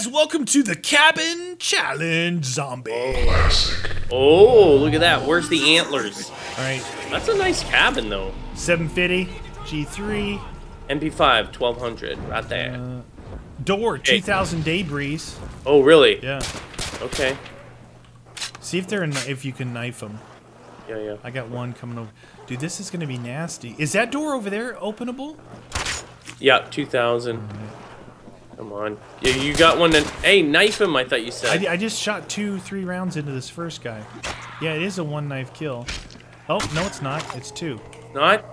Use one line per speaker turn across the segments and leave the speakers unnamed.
guys, welcome to the Cabin Challenge Zombie.
Oh, look at that. Where's the antlers?
All right,
That's a nice cabin, though.
750, G3,
MP5, 1200, right there.
Uh, door, 2000 debris.
oh, really?
Yeah.
Okay.
See if they're if you can knife them.
Yeah, yeah.
I got one coming over. Dude, this is gonna be nasty. Is that door over there openable?
Yeah, 2000. Come on. Yeah, you got one that. Hey, knife him, I thought you said.
I, I just shot two, three rounds into this first guy. Yeah, it is a one knife kill. Oh no, it's not. It's two.
Not?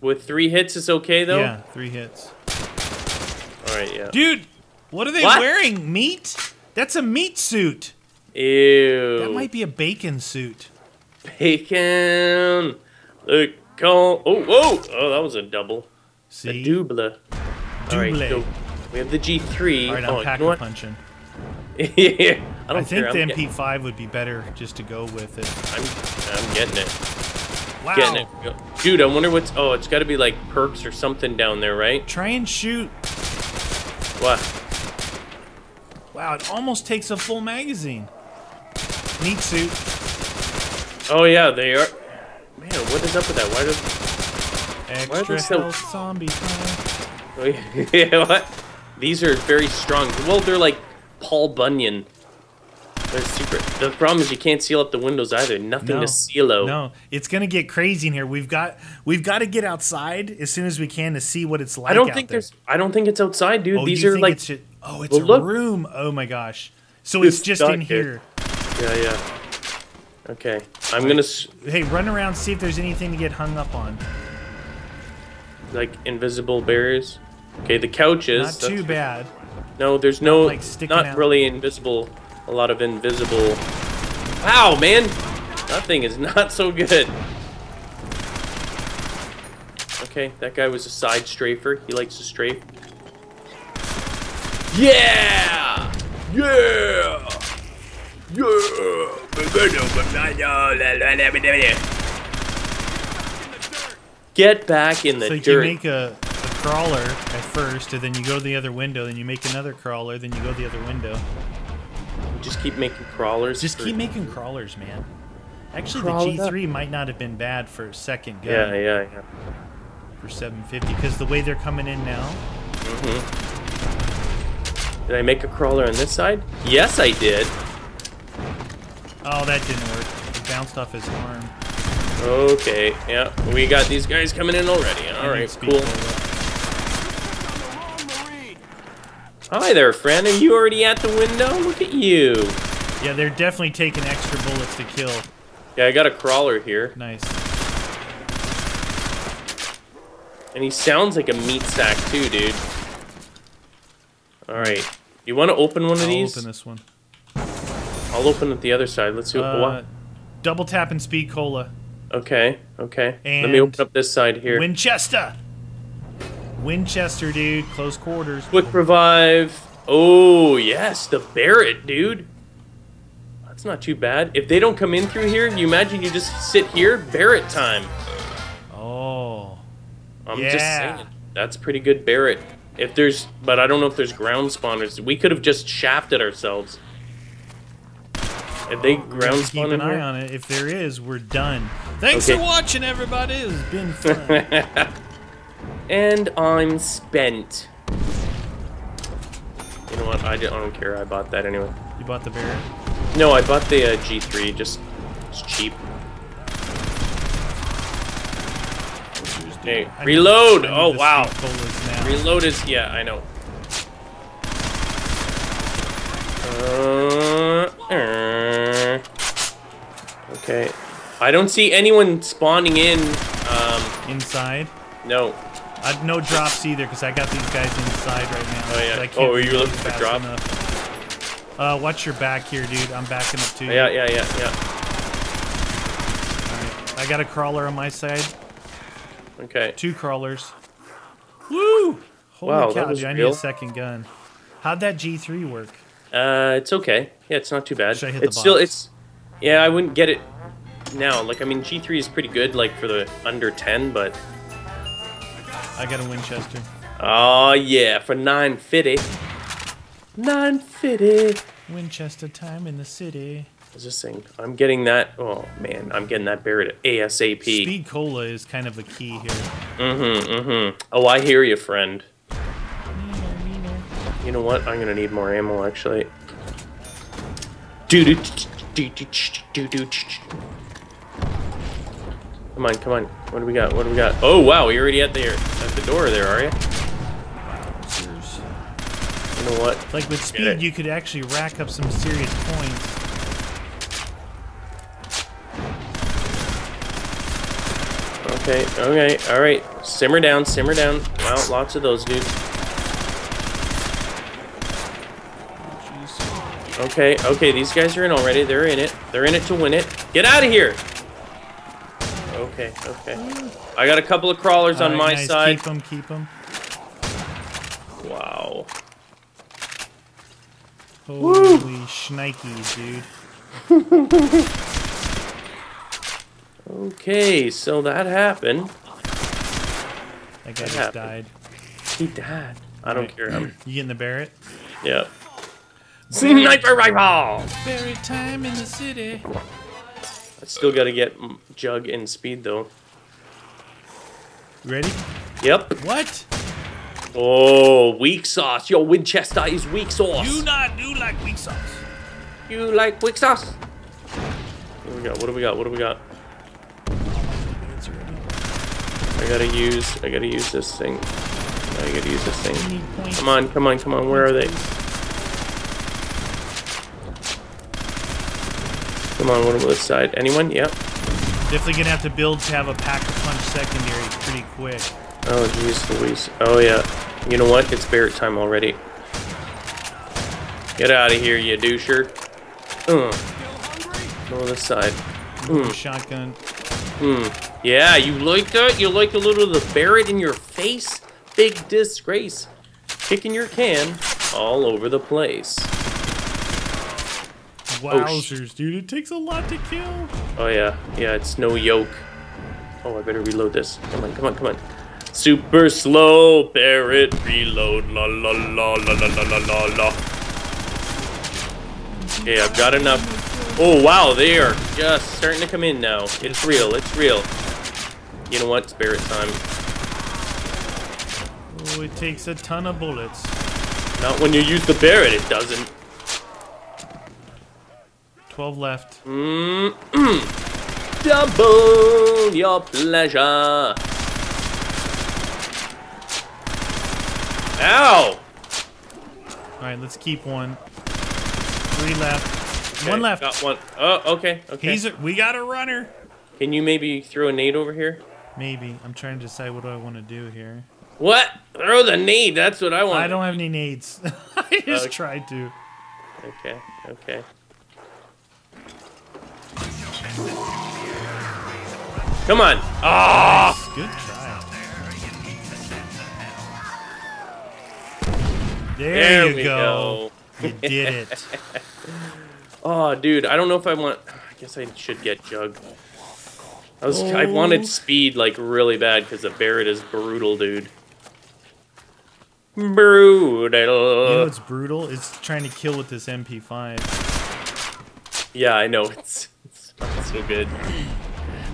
With three hits, it's okay, though?
Yeah, three hits.
Alright, yeah.
Dude, what are they
What?
wearing? Meat? That's a meat suit.
Ew.
That might be a bacon suit.
Bacon. The call. Oh, whoa. Oh, that was a double.
See?
Double. so we have the G3.
All right,
oh,
I'm
you
pack
know
punching.
yeah, I don't
I think
care.
the
I'm, get-
MP5 would be better just to go with it.
I'm, I'm getting it.
Wow.
Getting it. Dude, I wonder what's. Oh, it's got to be like perks or something down there, right?
Try and shoot.
What?
Wow, it almost takes a full magazine. Neat suit.
Oh, yeah, they are. Man, what is up with that? Why does. Why are
Extra
they so-
health zombie time.
Oh, yeah, what? These are very strong. Well, they're like Paul Bunyan. They're secret. The problem is you can't seal up the windows either. Nothing
No.
to seal.
No, it's gonna get crazy in here. We've got we've got to get outside as soon as we can to see what it's like.
I don't
out
think
there.
there's. I don't think it's outside, dude.
Oh,
These are like.
it's ju- oh, it's
Well,
a
look.
room. Oh my gosh. So
It's
it's just in
here.
here.
Yeah, yeah. Okay, I'm gonna s-
Hey, run around see if there's anything to get hung up on.
Like invisible barriers. Okay, the couches.
Not too bad.
No, there's no.
like,
not
out.
really invisible. A lot of invisible. Wow, man, that thing is not so good. Okay, that guy was a side strafer. He likes to strafe. Yeah! Yeah! Yeah! Get back in the
So you make a, a crawler at first, and then you go to the other window, then you make another crawler, then you go to the other window.
Just keep making crawlers.
Just
for-
keep making crawlers, man. Actually,
Crawl
the. G3 might not have been bad for a second gun
Yeah, yeah, yeah.
for 750 because the way they're coming in now. Mm -hmm.
Did I make a crawler on this side? Yes, I did.
Oh, that didn't work. It bounced off his arm.
Okay, yeah. We got these guys coming in already.
I
All
need
right,
speed
cool. Hi there, friend. Are you already at the window? Look at you.
Yeah, they're definitely taking extra bullets to kill.
Yeah, I got a crawler here.
Nice.
And he sounds like a meat sack too, dude. All right. You want to open one of
I'll
these?
open this one.
I'll open it the other side. Let's see what.
Uh,
what?
double tap and speed cola.
Okay, okay. Let me open up this side here.
Winchester. Winchester, dude. Close quarters.
Quick revive. Oh, yes, the Barrett, dude. That's not too bad. If they don't come in through here, you imagine you just sit here? Barrett time.
Oh.
I'm just
Yeah.
saying. That's pretty good Barrett. If there's, but I don't know if there's ground spawners. We could have just shafted ourselves. If they ground spawn
keep an eye on it. If there is, we're done. Thanks
Okay.
for watching, everybody. It's been fun.
and I'm spent. You know what? I don't, care. I bought that anyway.
you bought the Barrett?
No, I bought the uh, G3. Just it's cheap. Hey,
I
reload!
Need
Oh wow,
speed colas now.
reload is yeah, I know. Uh, uh, okay, I don't see anyone spawning in. Um,
Inside.
no.
Uh, no drops either, because I got these guys inside right now.
Oh, yeah. Oh, are you looking for drop?
enough. Uh, watch your back here, dude. I'm backing up to you.
Yeah, yeah, yeah, yeah.
Alright. I got a crawler on my side.
Okay.
Two crawlers. Woo! Holy
Wow, that
cow,
was
dude. I need a second gun. How'd that G3 work?
Uh, it's okay. Yeah, it's not too bad.
Should I hit the
it's still
box?
it's. Yeah, I wouldn't get it now. Like I mean, G3 is pretty good, like for the under 10, but
I got a Winchester.
Oh yeah, for 950. 950.
Winchester time in the city.
I was just saying, I'm getting that. Oh man, I'm getting that Barrett ASAP.
Speed cola is kind of a key here.
Mm-hmm, mm-hmm. Oh, I hear you, friend. You know what? I'm gonna need more ammo, actually. Do do do do do do. Come on, come on. What do we got? What do we got? Oh wow, you're already at there, at the door there, are you? You know what?
Like with speed, you could actually rack up some serious points.
Okay, okay, all right. Simmer down, simmer down. Wow, lots of those dudes.
Jeez.
Okay, okay, these guys are in already. They're in it. They're in it to win it. Get out of here! Okay, okay. I got a couple of crawlers on
Alright,
my
nice.
side.
Keep them, keep them.
Wow.
Holy shnikes, dude.
Okay, so that happened.
That guy
What
just
happened?
died.
He died. I don't
Right.
care. I'm,
You getting the Barrett?
yeah. Sniper rifle!
Barrett time in the city.
I still gotta get Jug and Speed though.
Ready?
Yep.
What?
Oh, weak sauce. Yo, Winchester is weak sauce.
You not do like weak sauce.
You like weak sauce? What do we got? What do we got? What do we got? I gotta use. I gotta use this thing. I gotta use this thing. Come on, come on, come on. Where are they? Come on, what about this side? Anyone? Yep.
Definitely gonna have to build to have a pack a punch secondary pretty quick.
Oh, jeez Louise. Oh, yeah. You know what? It's Barrett time already. Get out of here, you doucher. Uh. Go this side. Hmm.
Shotgun.
Hmm. Yeah, you like that? You like a little of the Barrett in your face? Big disgrace. Kicking your can all over the place.
Oh, Wowzers, oh, dude. It takes a lot to kill.
Oh, yeah. Yeah, it's no yolk. Oh, I better reload this. Come on, come on, come on. Super slow, Barrett, reload. La la la la la la la la Okay, I've got enough. Oh, wow, they are just starting to come in now. It's real, it's real. You know what? It's Barrett time.
Oh, it takes a ton of bullets.
Not when you use the Barrett, it doesn't.
12 left.
Mm Double your pleasure. Ow!
Alright, let's keep one. Three left.
Okay,
One left.
Got one. Oh, okay, okay.
He's a, we got a runner.
Can you maybe throw a nade over here?
Maybe. I'm trying to decide what do I want to do here.
What? Throw the nade. That's what I want.
I don't have any nades. I just
Okay.
tried to.
Okay, okay. Come on. Ah!
Good try. There,
There
you go.
go.
You did it.
Oh, dude, I don't know if I want. I guess I should get Jug. I was. I
Oh.
wanted speed like really bad because the Barrett is brutal, dude. Brutal.
You know what's brutal? It's trying to kill with this MP5.
Yeah, I know. It's not so good.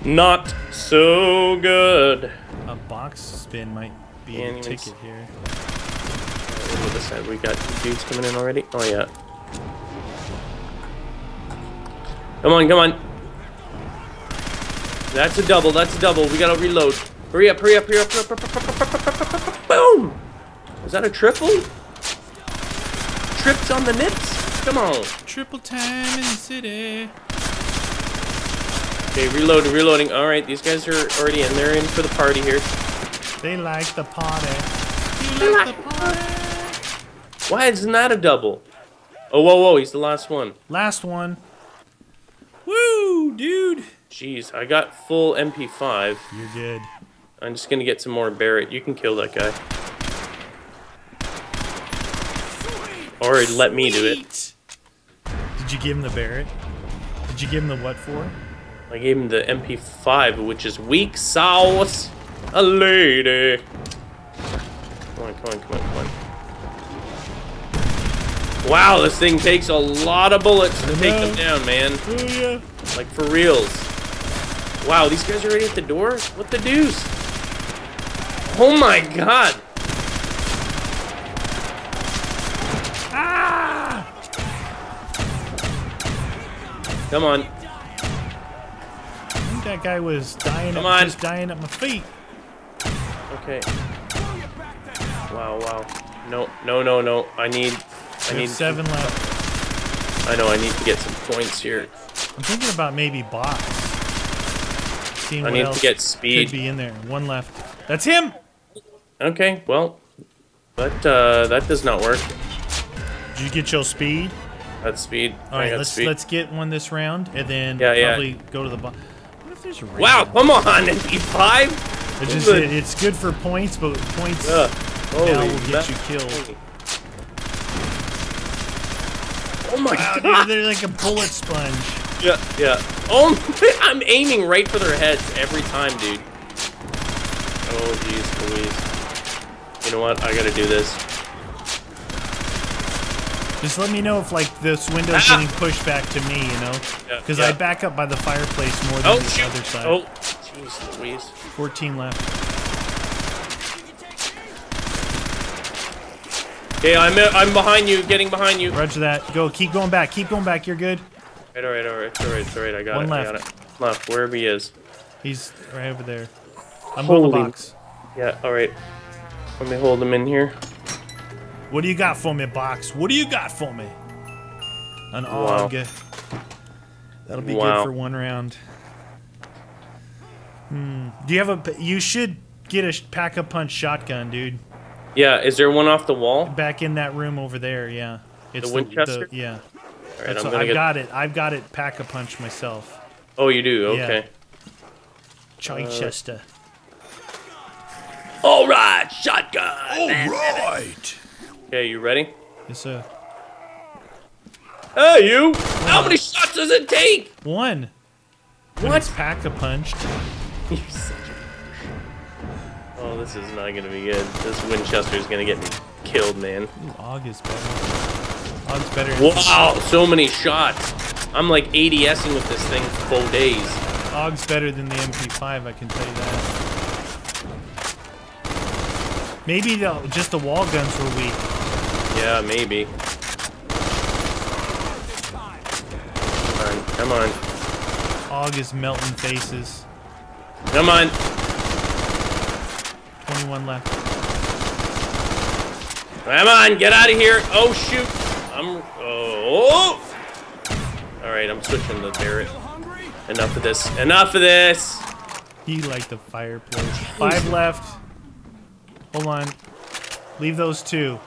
Not so good.
A box spin might be a ticket here.
Look at this side. We got dudes coming in already. Oh yeah. Come on, come on. That's a double. That's a double. We gotta reload. Hurry up! Hurry up! Hurry up! hurry up, hurry up, hurry up, hurry up, hurry up, hurry up, Boom! Was that a triple? Trips on the nips? Come on.
Triple time in the city.
Okay, reloading, reloading. All right, these guys are already in. They're in for the party here.
They like the party. You like the party.
Why isn't that a double? Oh, whoa, whoa! He's the last one.
Last one. Woo, dude.
Jeez, I got full MP5.
You're good.
I'm just gonna get some more Barrett. You can kill that guy. Or let me do it.
Did you give him the Barrett? Did you give him the what for?
I gave him the MP5, which is weak sauce. A lady. Come on, come on, come on, come on. Wow, this thing takes a lot of bullets to take them down, man. Like for reals. Wow, these guys are already at the door? What the deuce? Oh my god.
Ah!
Come on.
I think that guy was dying.
Come
at,
on.
Just dying at my feet.
Okay. Wow, wow. No, no, no, no. I need I need
have seven left.
I know I need to get some points here.
I'm thinking about maybe box. Seeing
I
what
need
else
to get
could
speed.
be in there. One left. That's him.
Okay, well, that uh, that does not work.
Did you get your speed?
That's speed.
All
I
right,
got
let's
speed.
let's get one this round, and then
Yeah, yeah.
probably go to the box. What if there's a?
Wow, come on, MP5.
It's just
Good.
it, it's good for points, but points
Ugh. Holy
now will get you killed.
Oh my
Wow,
god.
dude, they're like a bullet sponge.
Yeah, yeah. Oh, I'm aiming right for their heads every time, dude. Oh, jeez, Louise. You know what? I gotta do this.
Just let me know if like this window's
Ah!
getting pushed back to me, you know?
Yeah,
Because
yeah.
I back up by the fireplace more than
Oh,
the
shoot.
other side.
Oh, jeez, Louise.
14 left.
Okay, I'm I'm behind you, getting behind you.
Roger that. Go. Keep going back. Keep going back. You're good.
Right, all right, all right, all right, all right. I got
One
it. I got
left.
it. Left, wherever he is.
He's right over there. I'm going to the box.
Yeah, all right. Let me hold him in here.
What do you got for me, box? What do you got for me? An
Wow.
AUG. That'll be
Wow.
good for one round. Hmm. Do you have a? You should get a pack a punch shotgun, dude.
Yeah, is there one off the wall?
Back in that room over there. Yeah. It's
Winchester?
yeah.
right,
That's
I'm
what-
gonna
I've
get.
got it. I've got it. Pack a punch myself.
Oh, you do.
Yeah.
Okay.
Chichester.
All right, shotgun.
right.
Okay, you ready?
Yes, sir.
Hey, you! How many shots does it take?
one.
What?
pack a punch.
You're such a- Oh, this is not gonna be good. This Winchester is gonna get me killed, man.
Ooh, AUG is better. AUG's better.
Wow, so many shots. I'm like ADSing with this thing for four days.
AUG's better than the MP5, I can tell you that. Maybe the, just the wall guns were weak.
Yeah, maybe. Come on, come on,
AUG is melting faces.
come on.
21 left.
Come on, get out of here. Oh, shoot. I'm. Oh. All right, I'm switching to Barrett. Enough of this. Enough of this.
He liked the fireplace. Five left. Hold on. Leave those two.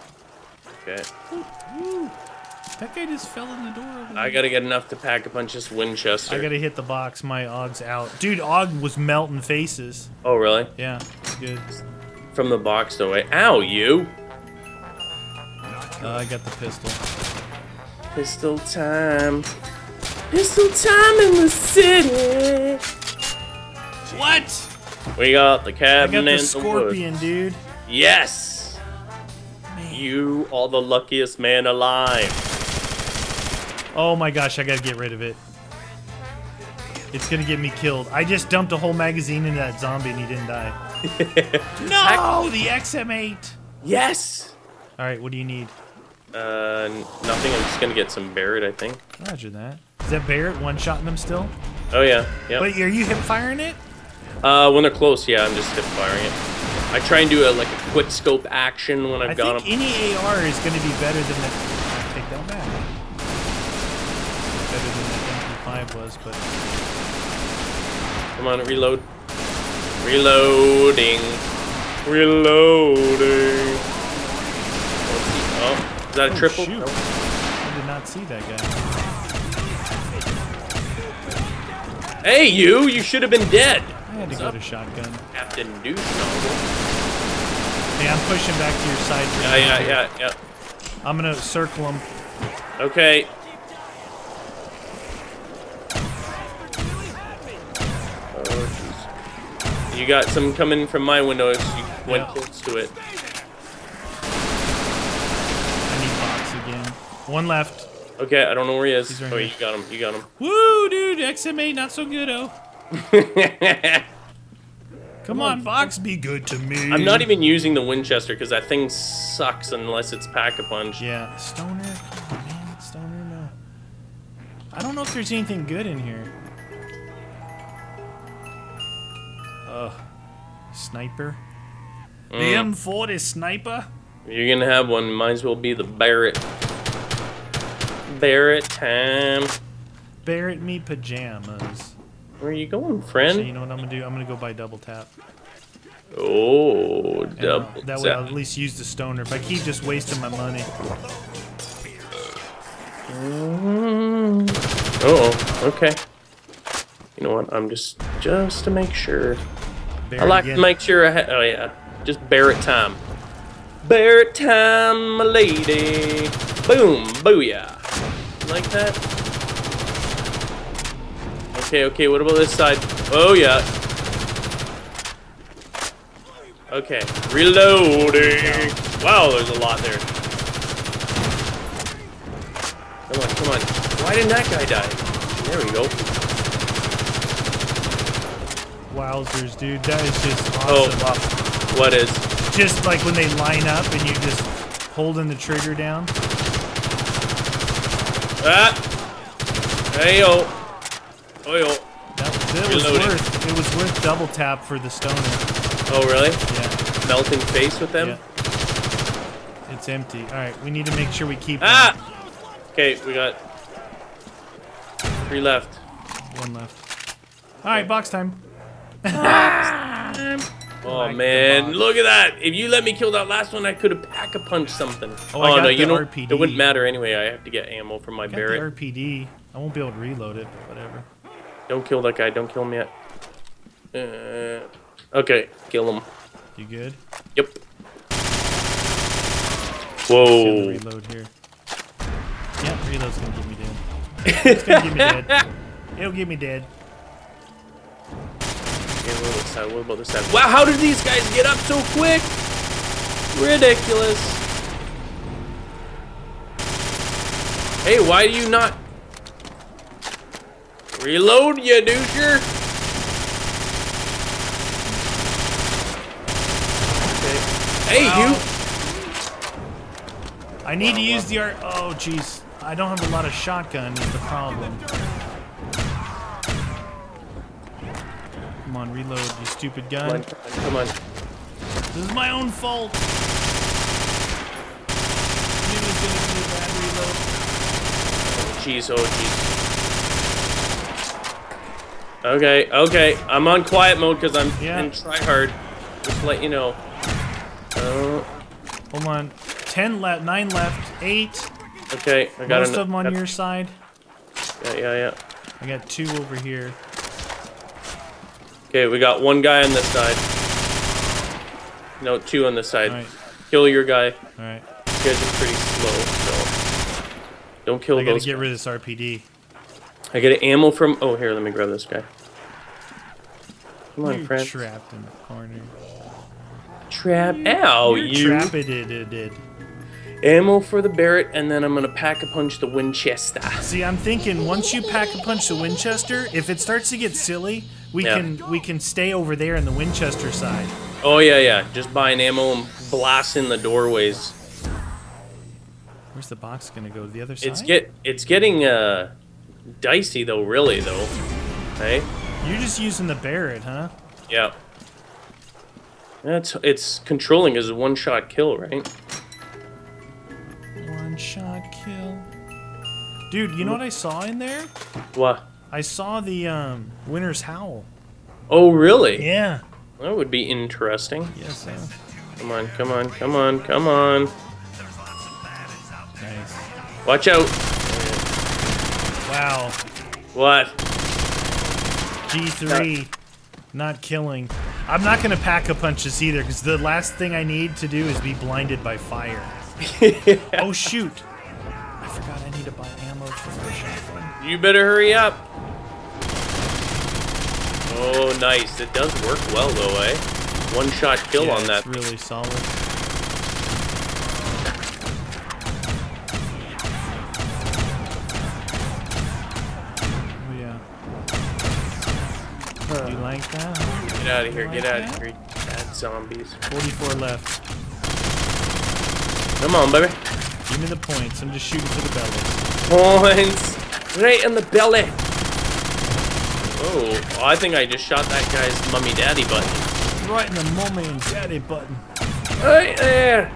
That guy just fell in the door.
I gotta get enough to pack a punch of Winchester.
I gotta hit the box. My AUG's out. Dude, AUG was melting faces.
Oh, really?
Yeah, it's good.
From the box away. Ow, you.
Uh, I got the pistol.
Pistol time. Pistol time in the city.
What?
We got the
I
cabin
got the
and
scorpion,
the
dude.
Yes. You are the luckiest man alive.
Oh my gosh, I gotta get rid of it. It's gonna get me killed. I just dumped a whole magazine into that zombie and he didn't die. No, the XM8.
Yes.
All right, what do you need?
Uh, nothing. I'm just gonna get some Barrett, I think.
Roger that. Is that Barrett one-shotting them still?
Oh yeah, yeah.
Wait, are you hip firing it?
Uh, when they're close, yeah, I'm just hip firing it. I try and do a like a quick scope action when I've
I
got
think
them.
any AR is gonna be better than the. I take that back. Better than the MP5 was, but
Come on, reload. Reloading. Reloading. Oh, is that a
Oh,
triple?
shoot.
No.
I did not see that guy.
Hey, you! You should have been dead.
I had to
What's
go
up?
to shotgun.
Captain Douche
yeah, I'm pushing back to your side.
Yeah, yeah, yeah, yeah.
I'm gonna circle him.
Okay. Oh, you got some coming from my window if you
yeah.
went close to it. I need box again.
One left.
Okay, I don't know where he is.
Right
oh,
here.
you got him. You got him.
Woo, dude. XM8 not so good, oh. Come on, Fox, be good to me.
I'm not even using the Winchester because that thing sucks unless it's pack-a-punch.
Yeah, Stoner. Man. Stoner, no. I don't know if there's anything good in here. Ugh. Sniper. The
Mm.
M40 sniper.
You're gonna have one. Might as well be the Barrett. Barrett time.
Barrett me pajamas.
Where are you going,
So
friend?
you know what I'm gonna do? I'm gonna go buy double tap.
Oh,
And,
double
that way I'll at least use the stoner. If I keep just wasting my money.
Oh, okay. You know what? I'm just just to make sure. I like
again.
to make sure I ha- oh yeah, just Barrett time. Barrett time, my lady. Boom, booyah. Like that. Okay, okay. What about this side? Oh yeah. Okay, reloading. Wow, there's a lot there. Come on, come on. Why didn't that guy die? There we go.
Wowzers, dude. That is just
Oh,
awesome.
wow. What is?
Just like when they line up and you're just holding the trigger down.
Ah! Hey yo! Oh yo!
That, that was worth. It was worth double tap for the stoner.
Oh really?
Yeah.
Melting face with them?
Yeah. It's empty. All right, we need to make sure we keep
Ah! Okay, we got three left.
one left. All right, box time.
Oh man, look at that! If you let me kill that last one, I could have pack a punch something.
Oh, I got
no, you know
RPD.
it wouldn't matter anyway. I have to get ammo from my
Got
Barrett.
the RPD. I won't be able to reload it, but whatever.
Don't kill that guy. Don't kill him yet. Uh, okay, kill him.
You good?
Yep.
Let's do the
Whoa.
reload here. Yeah, reload's gonna get me dead. It's gonna get me dead. It'll get me dead.
Okay, what about side? What about this side? Wow, how did these guys get up so quick? Ridiculous. Hey, why do you not reload, you doucher? Okay. Hey,
Wow.
you.
I need to use the art. Oh, jeez. I don't have a lot of shotgun. Is the problem. Come on, reload, you stupid
Come
gun.
on, come on.
This is my own fault. I knew it was gonna be a bad reload.
Oh, jeez, oh, jeez. Okay, okay. I'm on quiet mode because I'm
Yeah.
in try hard. Just to let you know. Oh,
Hold on. Ten left, nine left, eight.
okay. I got
Most
an-
of them on your side.
Yeah, yeah, yeah.
I got two over here.
Okay, we got one guy on this side. No, two on this side.
Right,
Kill your guy. Alright. You
all right.
guys are pretty slow, so don't kill
I gotta
those.
get rid of this RPD.
I get an ammo from. Oh, here, let me grab this guy. Come on,
You're
friend.
trapped in the corner.
Trap. Ow,
You're
you.
trapped. It, it, it, it.
Ammo for the Barrett, and then I'm gonna pack a punch the Winchester.
See, I'm thinking once you pack a punch the Winchester, if it starts to get silly, we
Yeah.
can we can stay over there in the Winchester side.
Oh yeah, yeah. Just buying ammo and blast in the doorways.
Where's the box gonna go? To the other side?
It's get. It's getting uh, dicey though. Really though. Hey.
You're just using the Barrett, huh?
Yeah. That's it's controlling is a one shot kill, right?
One shot kill. Dude, you know what I saw in there?
What?
I saw the um, Winter's Howl.
Oh really?
Yeah.
That would be interesting.
Yes, sir.
Come on, come on, come on, come on.
Nice.
Watch out.
Wow.
What?
G3. Not killing. I'm not gonna pack a punch this either, because the last thing I need to do is be blinded by fire. Oh shoot! I forgot I need to buy ammo for my shotgun.
You better hurry up. Oh, nice. It does work well though, eh? One shot kill
Yeah,
on that.
Really solid. Like that?
Get out of here,
You
get
like
out of here, bad zombies.
44 left.
Come on, baby.
Give me the points. I'm just shooting for the belly.
Points. Right in the belly. Oh, well, I think I just shot that guy's mummy daddy button.
Right in the mommy and daddy button.
Right there.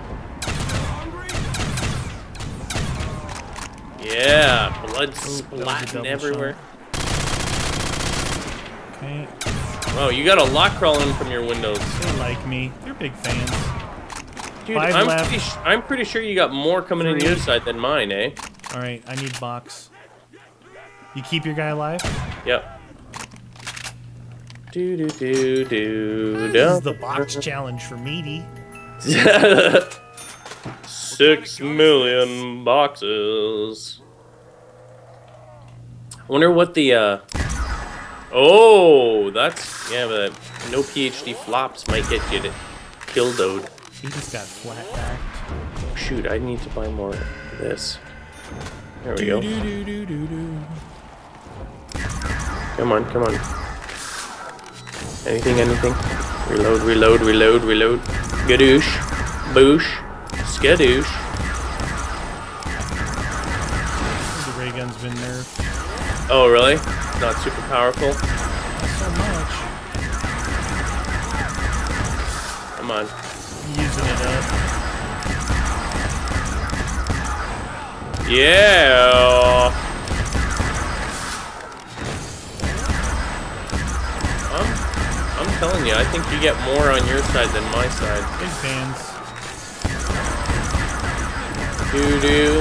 Yeah, blood
oh, that a
splatting everywhere.
Okay.
Oh, you got a lot crawling from your windows.
They like me. They're big fans.
Dude,
Five
I'm
left.
pretty, I'm pretty sure you got more coming in your side than mine, eh?
All right, I need box. You keep your guy alive?
Yep. Do do do do
This is the box challenge for meaty.
Six million boxes. I wonder what the uh Oh, that's yeah, but no PhD flops might get you to killdoed.
He just got flat backed.
Shoot, I need to buy more of this. There we go.
Do, do, do, do.
Come on, come on. Anything, anything? Reload, reload, reload, reload. Gadoosh. Boosh. Skadoosh.
The ray gun's been nerfed.
Oh, really? Not super powerful?
So much.
Come on.
Using it up.
Yeah. I'm, I'm telling you, I think you get more on your side than my side.
Big fans.
Do do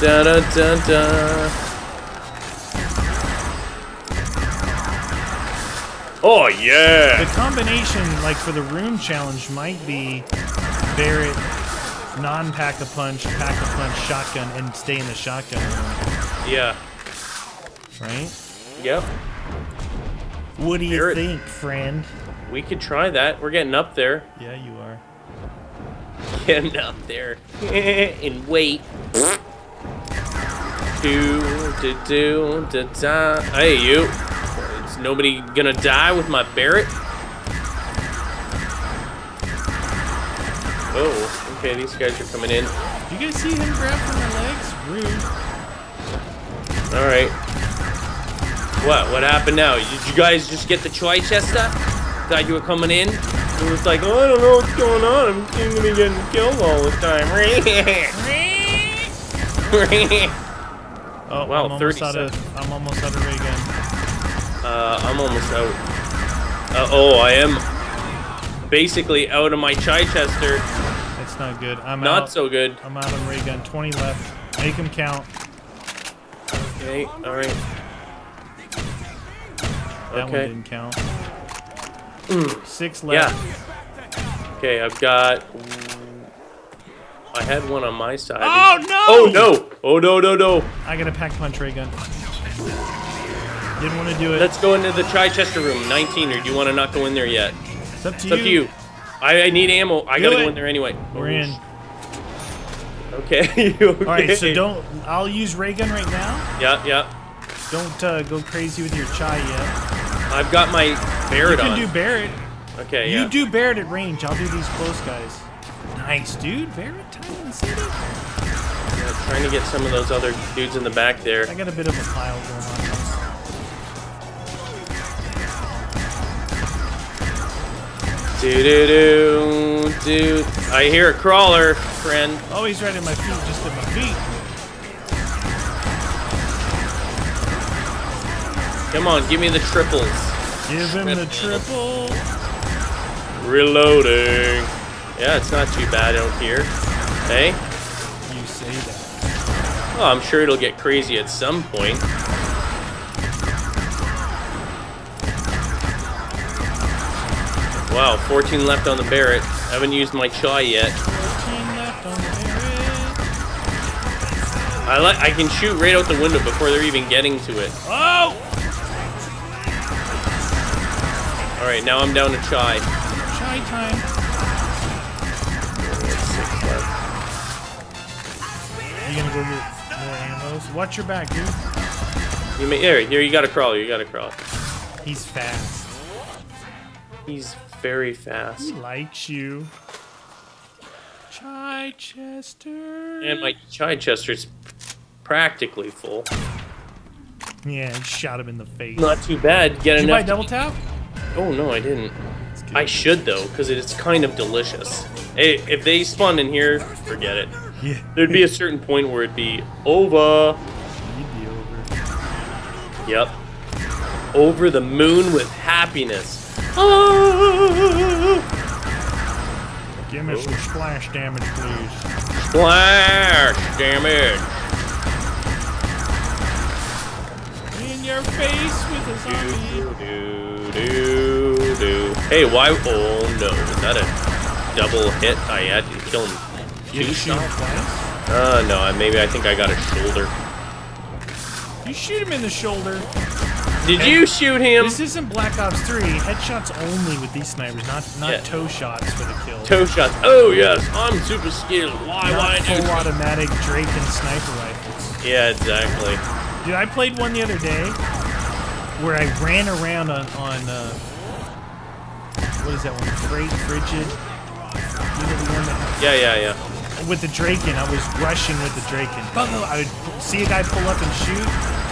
da da da da. Oh yeah.
The combination, like for the room challenge, might be Barrett, non-pack a punch, pack a punch, shotgun, and stay in the shotgun room,
Yeah.
right?
Yep.
What do you
Barrett.
think, friend?
We could try that. We're getting up there.
Yeah, you are.
Getting up there. and wait. Do do do da da. Hey you. Is nobody gonna die with my Barrett? Oh, okay. These guys are coming in.
You guys see him grab for my legs? Rude.
All right. What? What happened now? Did you guys just get the Chichester? Thought you were coming in? It was like, oh, I don't know what's going on. I'm seem to be getting killed all the time.
Oh,
Wow,
I'm almost out of. I'm almost out of ray gun.
Uh, I'm almost out. Uh, oh, I am basically out of my Chichester.
It's not good. I'm
Not
out.
so good.
I'm out on ray gun. 20 left. Make them count.
Okay, all right.
That one didn't count. Six
Mm. Yeah. Okay, I've got. I had one on my side.
Oh no!
Oh no! Oh no no no!
I got a pack punch ray gun. Didn't want to do it.
Let's go into the Chichester room, 19, or do you want to not go in there yet?
it's up to
It's up to you. I, I need ammo. I
Do
gotta
it.
go in there anyway.
We're in.
Okay. okay?
All right, so don't. I'll use ray gun right now.
Yeah, yeah.
Don't uh, go crazy with your chai yet.
I've got my Barrett.
You can
on.
do Barrett.
okay,
You
yeah.
do Barrett at range. I'll do these close guys. Nice, dude. Barrett time city.
Yeah, trying to get some of those other dudes in the back there.
I got a bit of a pile going on.
Do do do do. I hear a crawler, friend.
Oh, he's right in my feet, just at my feet.
Come on, give me the triples.
Give him the triple.
Reloading. Yeah, it's not too bad out here. Hey?
You say that.
Oh, I'm sure it'll get crazy at some point. Wow, 14 left on the Barrett. I haven't used my chai yet.
14 left on the Barrett.
I like I can shoot right out the window before they're even getting to it.
Oh!
All right, now I'm down to chai.
Chai time. You gonna go get more ammos? Watch your back, dude.
You may, here, here, you gotta crawl. You gotta crawl.
He's fast.
He's very fast.
He likes you. Chichester.
And my Chichester's practically full.
Yeah, shot him in the face.
Not too bad. Get
Did
enough.
double tap?
oh no, I didn't. I should though, because it's kind of delicious. Hey, if they spawned in here, forget it.
Yeah.
There'd be a certain point where it'd be over.
You'd be over.
Yep. Over the moon with happiness. Ah!
Give me some splash damage, please.
Splash damage.
In your face with a zombie.
do, do, do. Hey, why? Oh no, is that a double hit? I had to kill him.
You
Two
shoot him
shots?
twice?
Uh, no, maybe I think I got a shoulder.
You shoot him in the shoulder.
Did you shoot him?
This isn't Black Ops 3. Headshots only with these snipers, not not
Yeah.
toe shots for the kill.
Toe shots. Oh yes, I'm super skilled. Why?
not
Why
full automatic Drakon sniper rifles.
Yeah, exactly.
Dude, I played one the other day where I ran around on on uh, what is that one? Freight frigid. You know the one that
Yeah, yeah, yeah.
with the Drakon. I was rushing with the Drakon. I would see a guy pull up and shoot.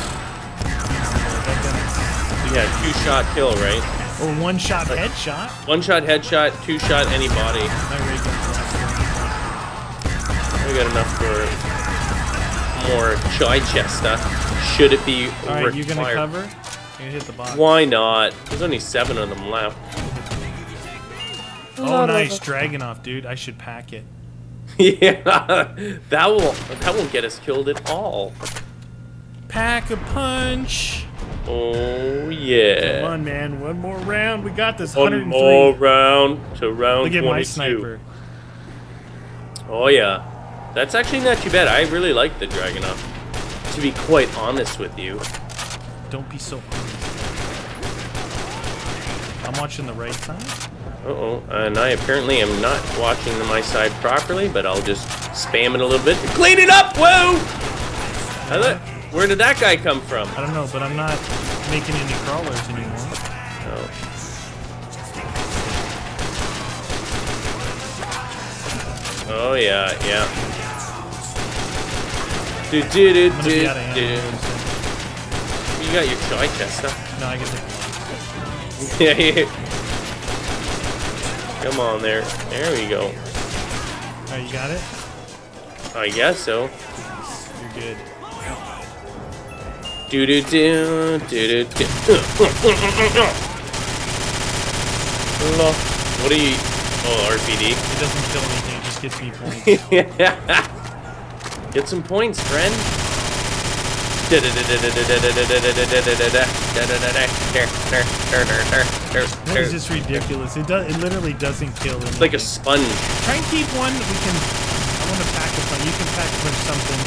Yeah, two shot kill, right?
Or one shot headshot.
One shot headshot, two shot any body.
My ray gun's last
We got enough for more Chichester. Should it be
All right,
required?
you gonna cover? You gonna hit the box?
Why not? There's only seven of them left.
Oh, nice Dragunov, dude. I should pack it.
yeah, that will that won't get us killed at all.
Pack a punch.
Oh yeah.
Come on, man. One more round. We got this.
One
103.
more round to round
Look at
22.
my sniper.
Oh yeah, that's actually not too bad. I really like the Dragunov. To be quite honest with you.
Don't be so honest. I'm watching the right side.
Uh oh, and I apparently am not watching my side properly, but I'll just spam it a little bit to clean it up. Whoa! The- where did that guy come from?
I don't know, but I'm not making any crawlers anymore.
Oh. Oh yeah, yeah. Do do do do do. You got your shy chest stuff.
No, I get the.
Yeah, yeah. Come on there. There we go.
Alright, you got it?
I guess so.
You're good.
Do do do do do do. What are you? Oh, RPD.
It doesn't kill anything, it just gets me points. yeah.
Get some points, friend.
That is just ridiculous. It does. It literally doesn't kill anything.
It's like a sponge.
Try and keep one. We can. I want to pack a punch. You can pack a punch something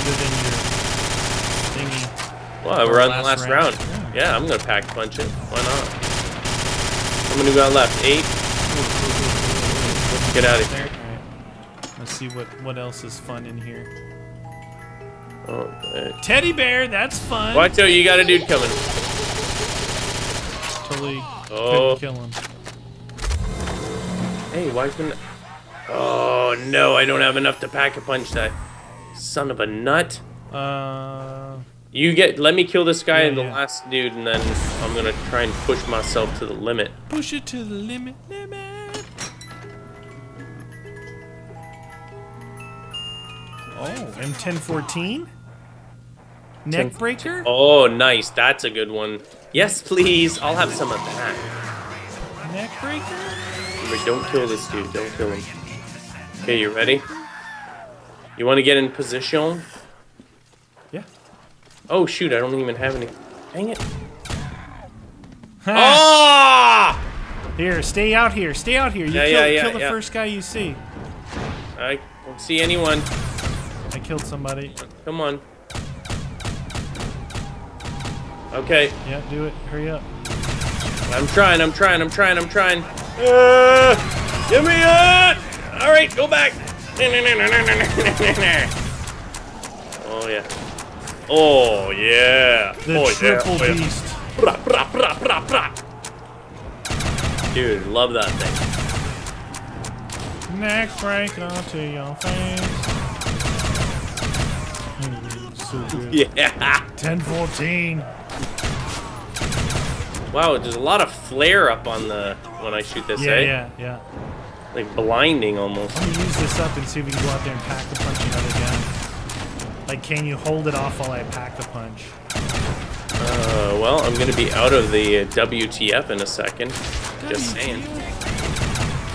other than your.
Well, we're on the
last
last round.
round.
Yeah, I'm gonna pack a punch it. Why not? How many we got left? Eight. Let's get out of here.
Alright. Let's see what what else is fun in here.
Oh,
Teddy bear. That's fun.
watch out! You got a dude coming.
Totally
Oh.
couldn't kill him.
Hey, why couldn't? Oh no, I don't have enough to pack a punch that. Son of a nut.
Uh.
You get. Let me kill this guy
Yeah,
and the
yeah.
last dude, and then I'm gonna try and push myself to the limit.
Push it to the limit, limit. Oh, M1014? Neck breaker?
Oh, nice. That's a good one. Yes, please. I'll have some of that.
Neck breaker?
Remember, don't kill this dude. Don't kill him. Okay, you ready? You want to get in position? Oh shoot! I don't even have any. Dang it! Ah!
Here, stay out here. Stay out here. You
Yeah,
kill,
yeah, yeah,
kill the first guy you see.
I don't see anyone.
I killed somebody.
Come on. Okay,
Yeah, do it. Hurry up.
I'm trying. I'm trying. I'm trying. I'm trying. Uh, give me a. All right, go back. Oh yeah. Oh yeah.
The
oh
triple
yeah. Oh, yeah.
beast.
Brah, brah, brah, brah, brah. Dude, love that thing.
Neck break onto your face. so good.
Yeah.
1014.
Wow, there's a lot of flare up on the when I shoot this,
Yeah,
eh?
yeah, yeah.
Like blinding almost.
I'm gonna use this up and see if we can go out there and pack the punch another gun. Like, can you hold it off while I pack the punch?
Uh, well, I'm gonna be out of the uh, WTF in a second. Just saying.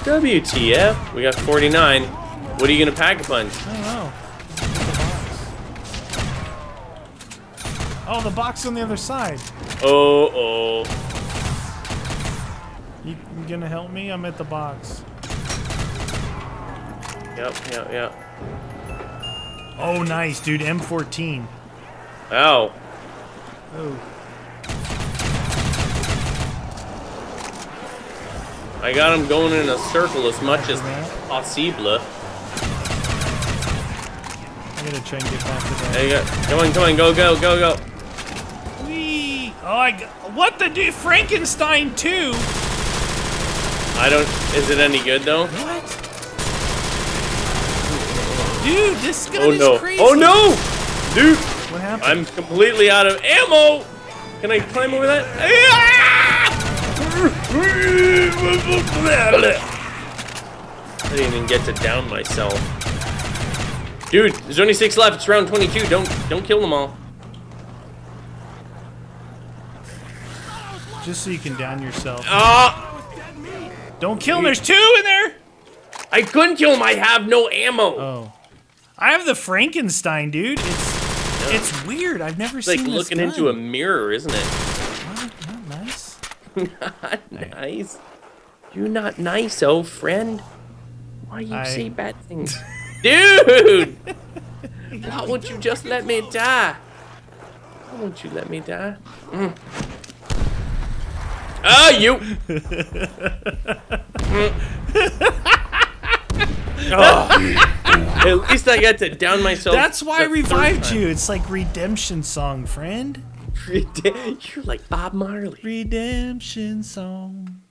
WTF? We got 49. What are you gonna pack a punch?
I don't know. Oh, the box on the other side.
Oh, oh.
You, you gonna help me? I'm at the box.
Yep, yep, yep.
Oh, nice, dude. M14.
Ow.
Oh.
I got him going in a circle as much as possible.
I gotta try and get back to that.
There you go. Come on, come on, go, go, go, go.
Whee! Oh, I g- what the dude? Frankenstein 2?
I don't. Is it any good though?
What? Dude, this gun
Oh
is
no.
crazy.
Oh no! Dude,
What happened?
I'm completely out of ammo! Can I climb over that? I didn't even get to down myself. Dude, there's only six left. It's round 22. Don't don't kill them all.
Just so you can down yourself.
Ah!
Don't kill him. There's two in there.
I couldn't kill him. I have no ammo.
Oh, I have the Frankenstein, dude. It's it's weird. I've never
it's like
seen this
looking
gun.
into a mirror, isn't it?
Not, not nice.
not nice. You're not nice, oh friend. Why you
I-
say bad things? Dude! Why won't you just let me die? Why won't you let me die? Mm. Ah, you! Mm. Oh. At least I got to down myself.
That's why I revived you. It's like redemption song, friend.
You're like Bob Marley.
Redemption song.